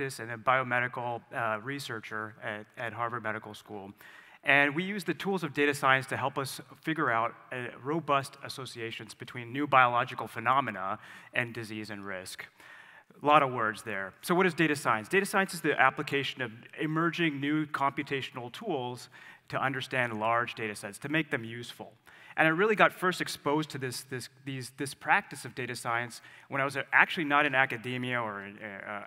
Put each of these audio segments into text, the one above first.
scientist and a biomedical uh, researcher at, at Harvard Medical School. And we use the tools of data science to help us figure out uh, robust associations between new biological phenomena and disease and risk. A lot of words there. So, what is data science? Data science is the application of emerging new computational tools to understand large data sets, to make them useful. And I really got first exposed to this, this, these, this practice of data science when I was actually not in academia or in, uh,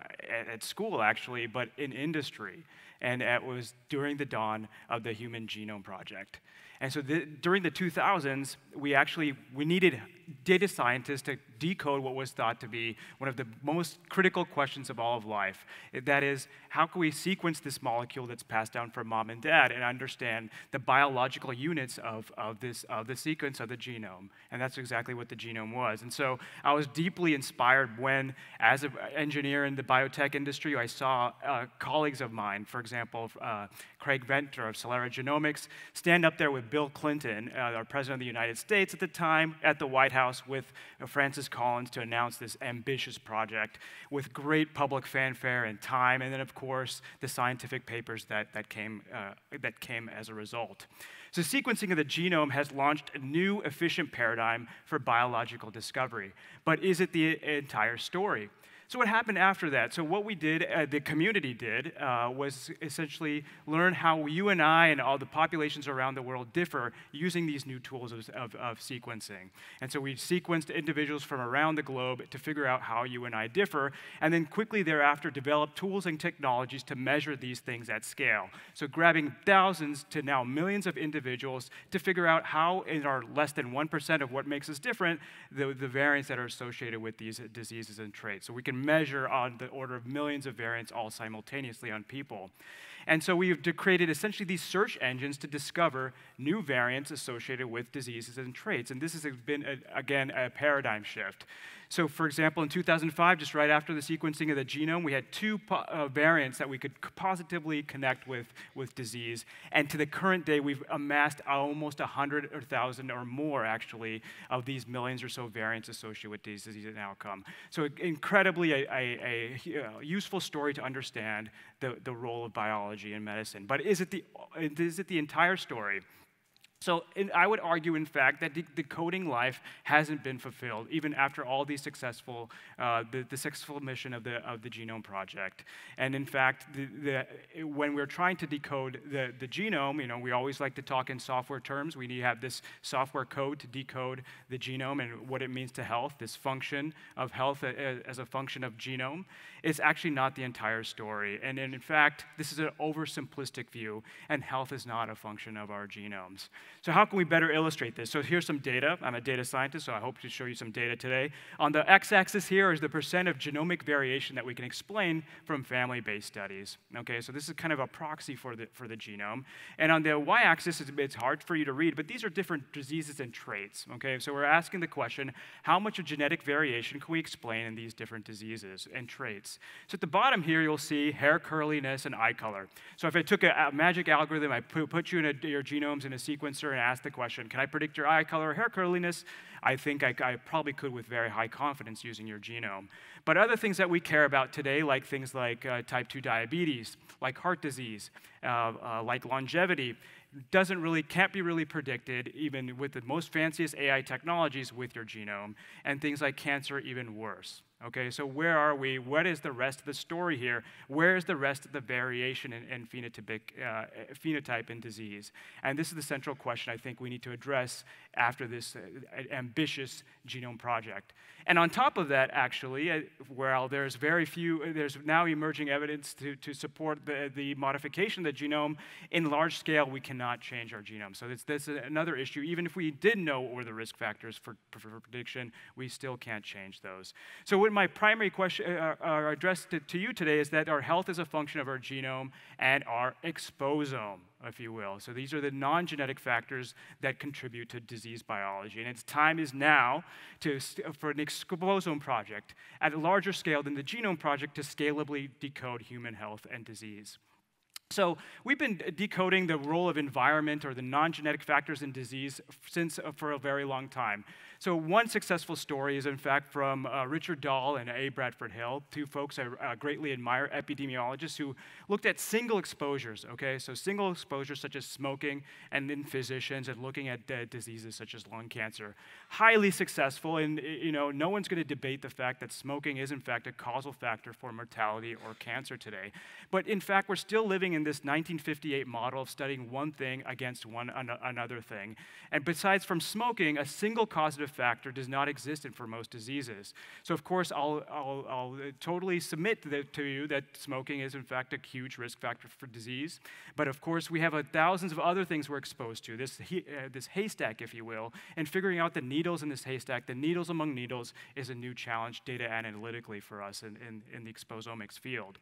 at school, actually, but in industry and it was during the dawn of the Human Genome Project. And so the, during the 2000s, we actually we needed data scientists to decode what was thought to be one of the most critical questions of all of life. That is, how can we sequence this molecule that's passed down from mom and dad and understand the biological units of, of, this, of the sequence of the genome? And that's exactly what the genome was. And so I was deeply inspired when, as an engineer in the biotech industry, I saw uh, colleagues of mine, for example, uh, Craig Venter of Celera Genomics, stand up there with Bill Clinton, uh, our president of the United States at the time, at the White House with uh, Francis Collins to announce this ambitious project with great public fanfare and time, and then, of course, the scientific papers that, that, came, uh, that came as a result. So, sequencing of the genome has launched a new efficient paradigm for biological discovery. But is it the entire story? So, what happened after that? So, what we did, uh, the community did, uh, was essentially learn how you and I and all the populations around the world differ using these new tools of, of, of, sequencing. And so, we sequenced individuals from around the globe to figure out how you and I differ, and then quickly thereafter developed tools and technologies to measure these things at scale. So, grabbing thousands to now millions of individuals to figure out how, in our less than 1% of what makes us different, the, the variants that are associated with these diseases and traits. So, we can measure on the order of millions of variants all simultaneously on people. And so we've created essentially these search engines to discover new variants associated with diseases and traits. And this has been, a, again, a paradigm shift. So, for example, in 2005, just right after the sequencing of the genome, we had two uh, variants that we could positively connect with, with disease. And to the current day, we've amassed almost 100,000 or thousand or more, actually, of these millions or so variants associated with disease and outcome. So, incredibly a, a, a useful story to understand the, the role of biology in medicine. But is it the, is it the entire story? So I would argue, in fact, that decoding life hasn't been fulfilled, even after all these successful, uh, the, the, successful mission of the, of the Genome Project. And in fact, the, the, when we're trying to decode the, the genome, you know, we always like to talk in software terms. We need to have this software code to decode the genome and what it means to health, this function of health as a function of genome. It's actually not the entire story. And in fact, this is an oversimplistic view, and health is not a function of our genomes. So, how can we better illustrate this? So, here's some data. I'm a data scientist, so I hope to show you some data today. On the x axis here is the percent of genomic variation that we can explain from family based studies. Okay, so this is kind of a proxy for the, for the genome. And on the y axis, it's hard for you to read, but these are different diseases and traits. Okay, so we're asking the question how much of genetic variation can we explain in these different diseases and traits? So, at the bottom here, you'll see hair curliness and eye color. So, if I took a, a magic algorithm, I put, put you in a, your genomes in a sequencer and ask the question, can I predict your eye color or hair curliness? I think I, I, probably could with very high confidence using your genome. But other things that we care about today, like things like uh, type 2 diabetes, like heart disease, uh, uh, like longevity, doesn't really, can't be really predicted, even with the most fanciest AI technologies with your genome, and things like cancer, even worse. Okay, so where are we? What is the rest of the story here? Where is the rest of the variation in, in uh, phenotype in disease? And this is the central question I think we need to address after this uh, ambitious genome project. And on top of that, actually, uh, well, there's very few, there's now emerging evidence to, to support the, the modification of the genome. In large scale, we cannot change our genome. So this, this is another issue. Even if we did know what were the risk factors for, for prediction, we still can't change those. So what my primary question, uh, uh, address to, to you today is that our health is a function of our genome and our exposome if you will. So these are the non genetic factors that contribute to disease biology. And its time is now to, for an exposome project at a larger scale than the genome project to scalably decode human health and disease. So we've been decoding the role of environment or the non-genetic factors in disease since uh, for a very long time. So one successful story is in fact from uh, Richard Doll and A. Bradford Hill, two folks I uh, greatly admire, epidemiologists who looked at single exposures, okay? So single exposures such as smoking and then physicians and looking at diseases such as lung cancer. Highly successful and you know, no one's gonna debate the fact that smoking is in fact a causal factor for mortality or cancer today. But in fact, we're still living in this 1958 model of studying one thing against one an another thing. And besides from smoking, a single causative factor does not exist for most diseases. So, of course, I'll, I'll, I'll totally submit to, to you that smoking is, in fact, a huge risk factor for disease. But, of course, we have thousands of other things we're exposed to, this, uh, this haystack, if you will, and figuring out the needles in this haystack, the needles among needles, is a new challenge data analytically for us in, in, in the exposomics field.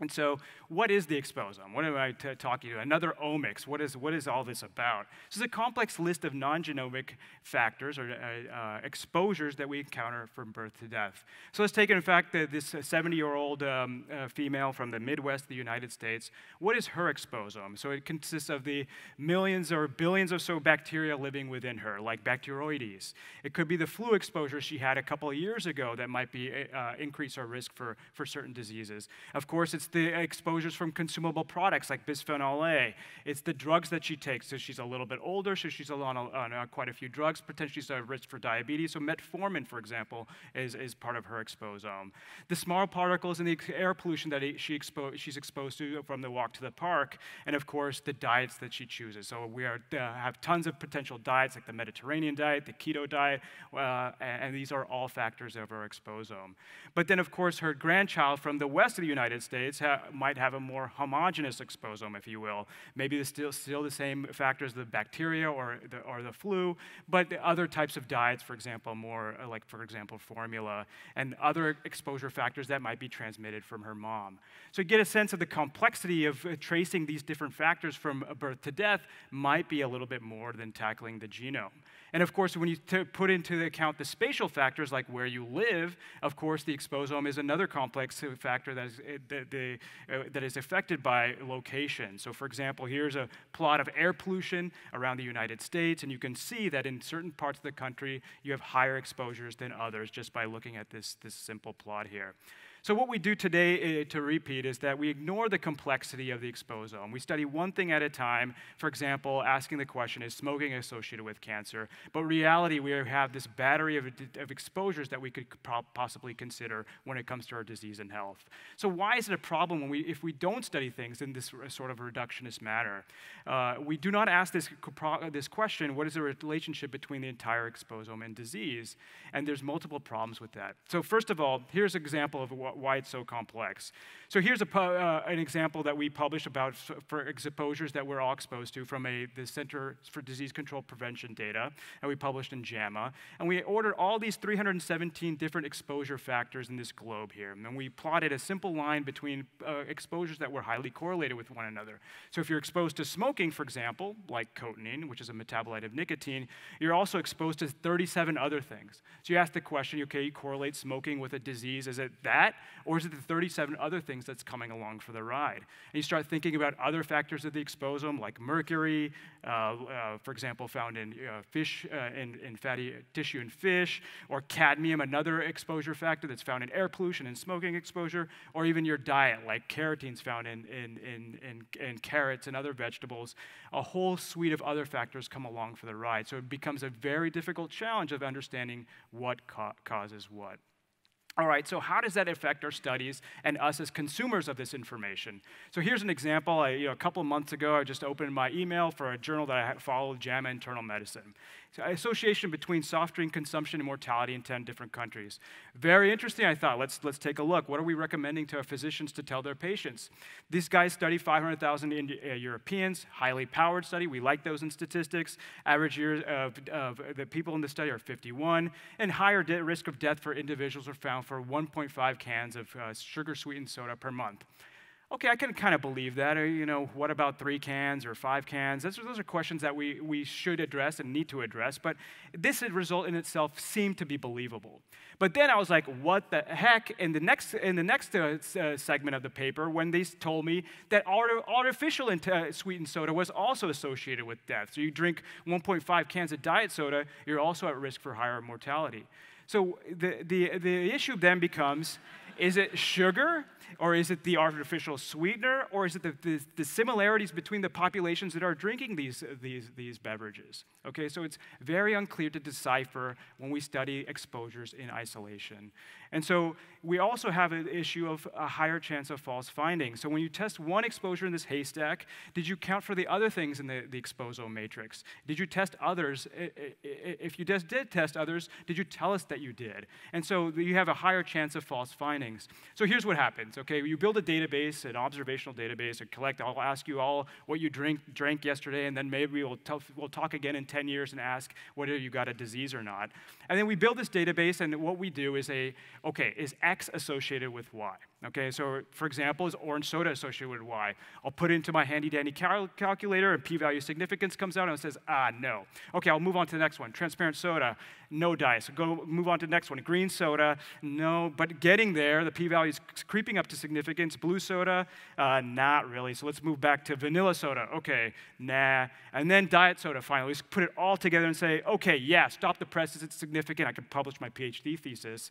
And so, what is the exposome? What am I talking to? Another omics. What is, what is all this about? This is a complex list of non genomic factors or uh, uh, exposures that we encounter from birth to death. So, let's take, in fact, the, this 70 year old um, uh, female from the Midwest of the United States. What is her exposome? So, it consists of the millions or billions or so bacteria living within her, like Bacteroides. It could be the flu exposure she had a couple of years ago that might be uh, increase our risk for, for certain diseases. Of course, it's the exposures from consumable products like bisphenol A. It's the drugs that she takes. So she's a little bit older, so she's on, a, on a, quite a few drugs, potentially she's at risk for diabetes. So metformin, for example, is, is part of her exposome. The small particles in the air pollution that she expo she's exposed to from the walk to the park, and of course, the diets that she chooses. So we are, uh, have tons of potential diets like the Mediterranean diet, the keto diet, uh, and these are all factors of her exposome. But then, of course, her grandchild from the west of the United States ha might have a more homogeneous exposome, if you will. Maybe it's still, still the same factors, the bacteria or the, or the flu, but the other types of diets, for example, more uh, like, for example, formula, and other exposure factors that might be transmitted from her mom. So get a sense of the complexity of uh, tracing these different factors from birth to death might be a little bit more than tackling the genome. And of course, when you put into account the spatial factors like where you live, of course, the exposome is another complex factor that is, uh, that, the, uh, that is affected by location. So, for example, here's a plot of air pollution around the United States, and you can see that in certain parts of the country, you have higher exposures than others just by looking at this, this simple plot here. So, what we do today uh, to repeat is that we ignore the complexity of the exposome. We study one thing at a time. For example, asking the question, is smoking associated with cancer? But reality, we have this battery of, of exposures that we could possibly consider when it comes to our disease and health. So, why is it a problem when we, if we don't study things in this sort of reductionist manner? Uh, we do not ask this, this question what is the relationship between the entire exposome and disease? And there's multiple problems with that. So, first of all, here's an example of why it's so complex. So here's a, uh, an example that we published about for exposures that we're all exposed to from a, the Center for Disease Control Prevention data, and we published in JAMA. And we ordered all these 317 different exposure factors in this globe here. And we plotted a simple line between uh, exposures that were highly correlated with one another. So if you're exposed to smoking, for example, like cotinine, which is a metabolite of nicotine, you're also exposed to 37 other things. So you ask the question, okay, you correlate smoking with a disease, is it that? Or is it the 37 other things that's coming along for the ride? And you start thinking about other factors of the exposome, like mercury, uh, uh, for example, found in uh, fish, uh, in, in fatty tissue in fish, or cadmium, another exposure factor that's found in air pollution and smoking exposure, or even your diet, like carotenes found in, in, in, in, in carrots and other vegetables. A whole suite of other factors come along for the ride. So it becomes a very difficult challenge of understanding what ca causes what. All right, so how does that affect our studies and us as consumers of this information? So here's an example. I, you know, a couple months ago, I just opened my email for a journal that I follow, JAMA Internal Medicine association between soft drink consumption and mortality in 10 different countries. Very interesting, I thought. Let's, let's take a look. What are we recommending to our physicians to tell their patients? These guys study 500,000 uh, Europeans, highly powered study. We like those in statistics. Average years of, of the people in the study are 51, and higher risk of death for individuals are found for 1.5 cans of uh, sugar sweetened soda per month. Okay, I can kind of believe that. Or, you know, what about three cans or five cans? Those, those are questions that we, we should address and need to address. But this result in itself seemed to be believable. But then I was like, what the heck? In the next, in the next uh, uh segment of the paper, when they told me that artificial uh, sweetened soda was also associated with death. So you drink 1.5 cans of diet soda, you're also at risk for higher mortality. So the, the, the issue then becomes is it sugar or is it the artificial sweetener? Or is it the, the, the, similarities between the populations that are drinking these, these, these beverages? Okay, so it's very unclear to decipher when we study exposures in isolation. And so we also have an issue of a higher chance of false findings. So when you test one exposure in this haystack, did you count for the other things in the, the exposome matrix? Did you test others? If you just did test others, did you tell us that you did? And so you have a higher chance of false findings. So here's what happens, okay? You build a database, an observational database, and collect, I'll ask you all what you drink, drank yesterday, and then maybe we'll, we'll talk again in 10 years and ask whether you got a disease or not. And then we build this database, and what we do is a, okay, is X associated with Y? Okay, so for example, is orange soda associated with Y? I'll put it into my handy dandy cal calculator and p-value significance comes out and it says, ah, no. Okay, I'll move on to the next one. Transparent soda, no. So go move on to the next one. Green soda, no. But getting there, the p-value is creeping up to significance. Blue soda, uh, not really. So let's move back to vanilla soda. Okay, nah. And then diet soda finally. Let's put it all together and say, okay, yeah, stop the presses. It's significant? I can publish my PhD thesis.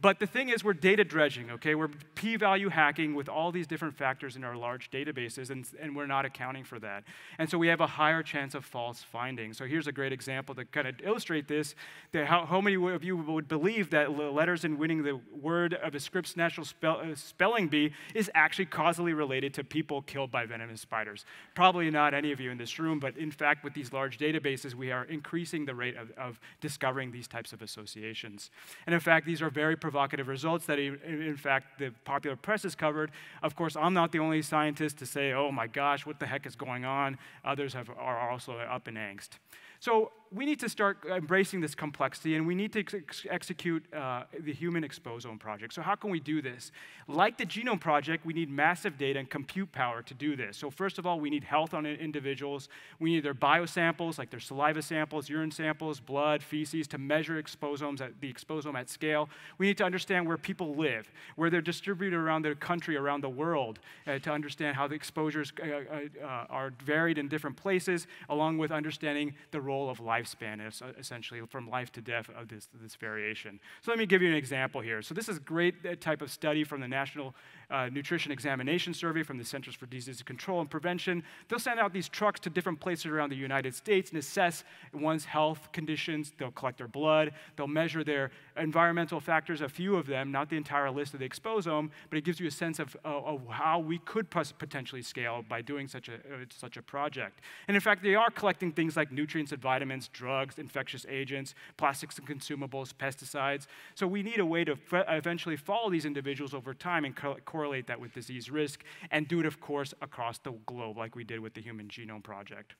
But the thing is, we're data dredging, okay? We're p value hacking with all these different factors in our large databases, and, and we're not accounting for that. And so we have a higher chance of false findings. So here's a great example to kind of illustrate this. That how, how many of you would believe that letters in winning the word of a Scripps National spell, uh, Spelling Bee is actually causally related to people killed by venomous spiders? Probably not any of you in this room, but in fact, with these large databases, we are increasing the rate of, of discovering these types of associations. And in fact, these are very provocative results that, in fact, the popular press has covered. Of course, I'm not the only scientist to say, oh my gosh, what the heck is going on? Others have, are also up in angst. So we need to start embracing this complexity and we need to ex execute uh, the Human Exposome Project. So, how can we do this? Like the Genome Project, we need massive data and compute power to do this. So, first of all, we need health on individuals. We need their biosamples, like their saliva samples, urine samples, blood, feces, to measure exposomes at the exposome at scale. We need to understand where people live, where they're distributed around their country, around the world, uh, to understand how the exposures uh, uh, uh are varied in different places, along with understanding the role of life lifespan, essentially, from life to death of this, this variation. So let me give you an example here. So this is a great uh, type of study from the National uh, Nutrition Examination Survey from the Centers for Disease Control and Prevention. They'll send out these trucks to different places around the United States and assess one's health conditions. They'll collect their blood. They'll measure their environmental factors, a few of them, not the entire list of the exposome, but it gives you a sense of, uh, of how we could potentially scale by doing such a, uh, such a project. And in fact, they are collecting things like nutrients and vitamins, drugs, infectious agents, plastics and consumables, pesticides. So we need a way to eventually follow these individuals over time and co correlate that with disease risk and do it, of course, across the globe like we did with the Human Genome Project.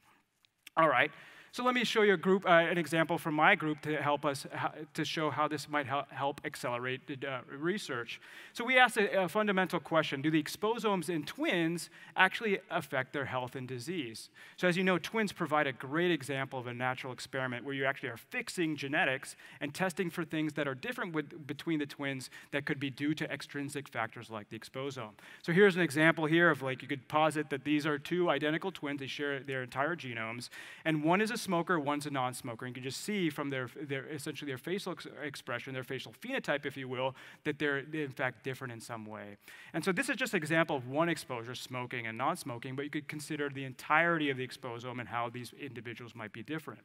All right. So let me show you a group, uh, an example from my group to help us, to show how this might help accelerate uh, research. So we asked a, a, fundamental question, do the exposomes in twins actually affect their health and disease? So as you know, twins provide a great example of a natural experiment where you actually are fixing genetics and testing for things that are different with, between the twins that could be due to extrinsic factors like the exposome. So here's an example here of like, you could posit that these are two identical twins, they share their entire genomes, and one is a smoker, one's a non-smoker. And you can just see from their, their essentially their facial ex expression, their facial phenotype, if you will, that they're in fact different in some way. And so this is just an example of one exposure, smoking and non-smoking, but you could consider the entirety of the exposome and how these individuals might be different.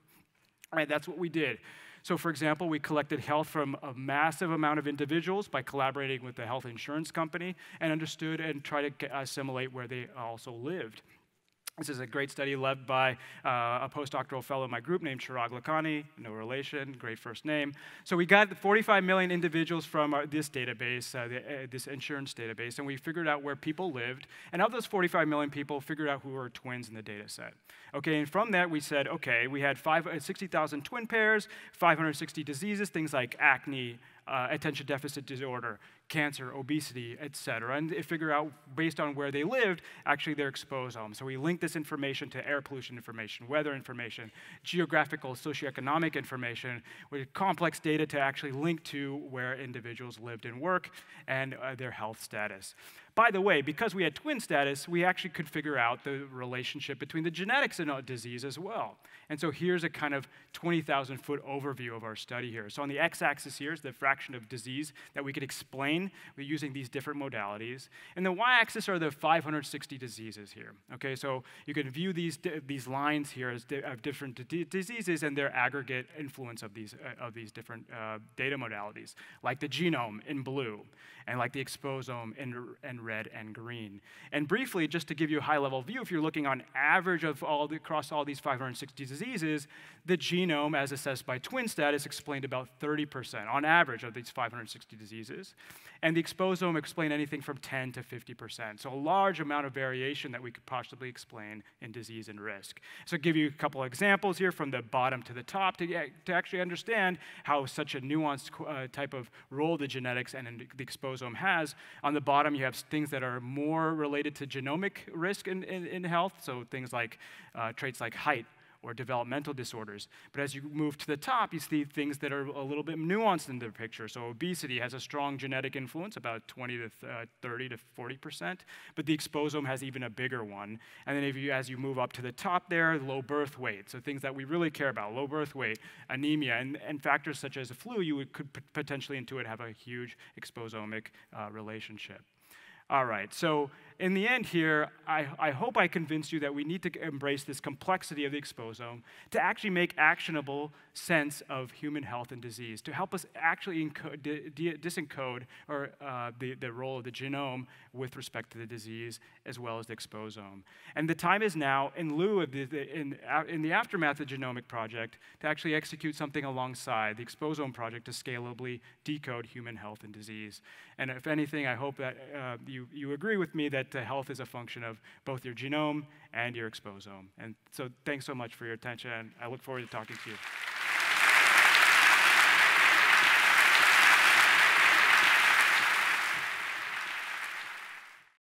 Right, that's what we did. So, for example, we collected health from a massive amount of individuals by collaborating with the health insurance company and understood and tried to assimilate where they also lived. This is a great study led by uh, a postdoctoral fellow in my group named Chirag Lakhani, no relation, great first name. So we got 45 million individuals from our, this database, uh, the, uh, this insurance database, and we figured out where people lived. And of those 45 million people, figured out who were twins in the data set. Okay, and from that we said, okay, we had uh, 60,000 twin pairs, 560 diseases, things like acne, uh, attention deficit disorder, cancer, obesity, et cetera, and figure out, based on where they lived, actually their exposome. So we link this information to air pollution information, weather information, geographical, socioeconomic information, with complex data to actually link to where individuals lived and work and uh, their health status. By the way, because we had twin status, we actually could figure out the relationship between the genetics and disease as well. And so here's a kind of 20,000 foot overview of our study here. So on the x-axis here is the fraction of disease that we could explain using these different modalities. And the y-axis are the 560 diseases here. Okay, so you can view these, these lines here as of different diseases and their aggregate influence of these, uh, of these different uh, data modalities, like the genome in blue, and like the exposome in, in red and green. And briefly, just to give you a high-level view, if you're looking on average of all the, across all these 560 diseases, the genome, as assessed by twin status, explained about 30% on average of these 560 diseases. And the exposome explained anything from 10 to 50%. So a large amount of variation that we could possibly explain in disease and risk. So I'll give you a couple examples here from the bottom to the top to, to actually understand how such a nuanced uh, type of role the genetics and the exposome has. On the bottom, you have things that are more related to genomic risk in, in, in health, so things like uh, traits like height, or developmental disorders. But as you move to the top, you see things that are a little bit nuanced in the picture. So obesity has a strong genetic influence, about 20 to uh, 30 to 40 percent, but the exposome has even a bigger one. And then if you, as you move up to the top there, low birth weight, so things that we really care about, low birth weight, anemia, and, and factors such as the flu, you would, could potentially intuit have a huge exposomic uh, relationship. All right, so in the end here, I, I hope I convinced you that we need to embrace this complexity of the exposome to actually make actionable sense of human health and disease, to help us actually disencode or, uh, the, the role of the genome with respect to the disease as well as the exposome. And the time is now, in lieu of the, the in, in the aftermath of the Genomic Project, to actually execute something alongside the Exposome Project to scalably decode human health and disease. And if anything, I hope that uh, you, you agree with me that that health is a function of both your genome and your exposome. And so thanks so much for your attention, and I look forward to talking to you.